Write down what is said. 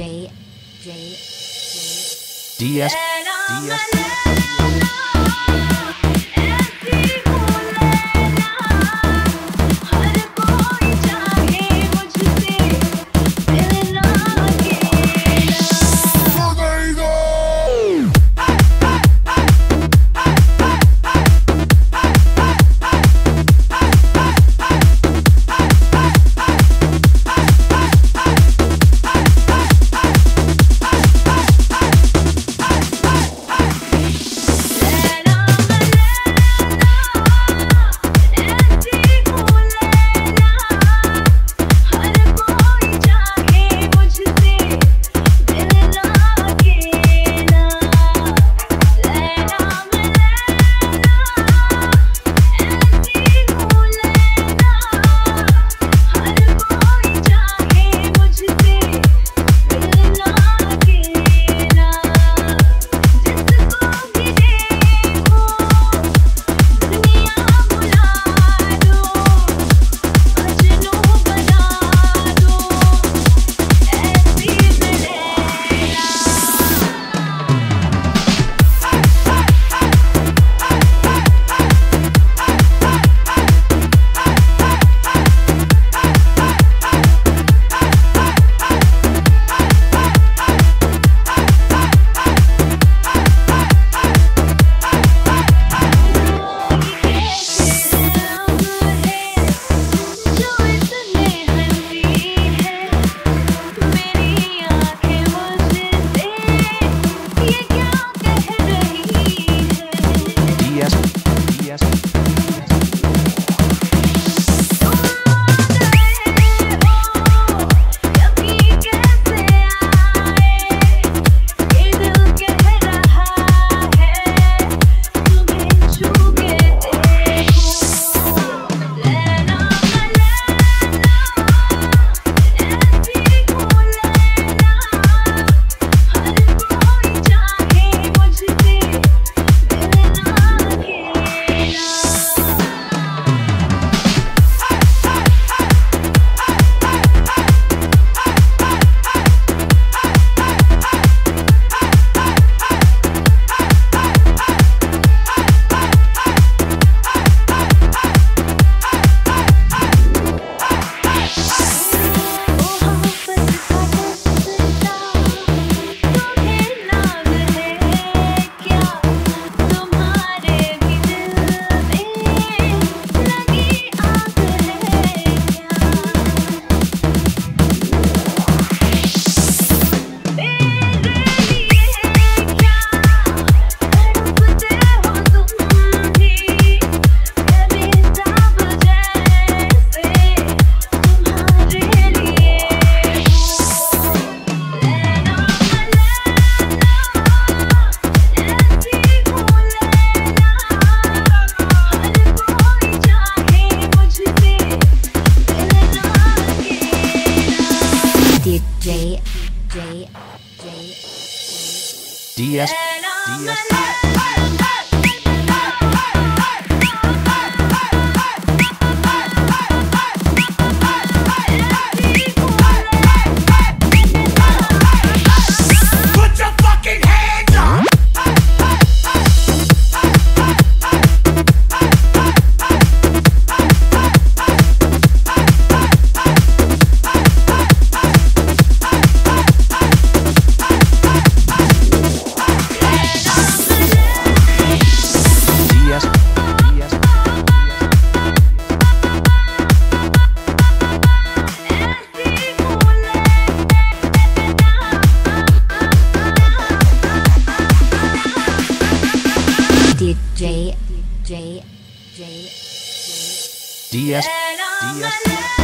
J J J. D S D S. J J J DS DS J J J DS DS